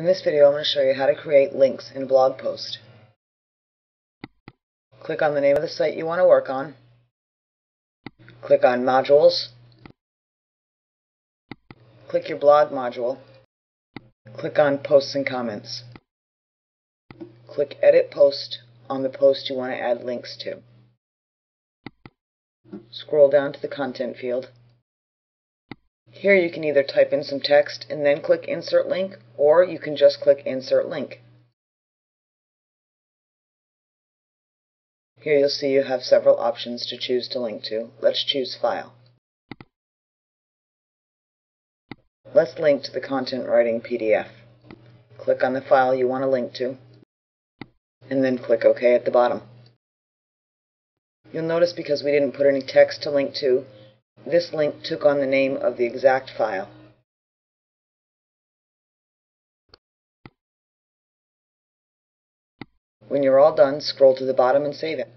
In this video I'm going to show you how to create links in a blog post. Click on the name of the site you want to work on. Click on Modules. Click your blog module. Click on Posts and Comments. Click Edit Post on the post you want to add links to. Scroll down to the Content field. Here you can either type in some text and then click Insert Link, or you can just click Insert Link. Here you'll see you have several options to choose to link to. Let's choose File. Let's link to the Content Writing PDF. Click on the file you want to link to, and then click OK at the bottom. You'll notice because we didn't put any text to link to, this link took on the name of the exact file. When you're all done, scroll to the bottom and save it.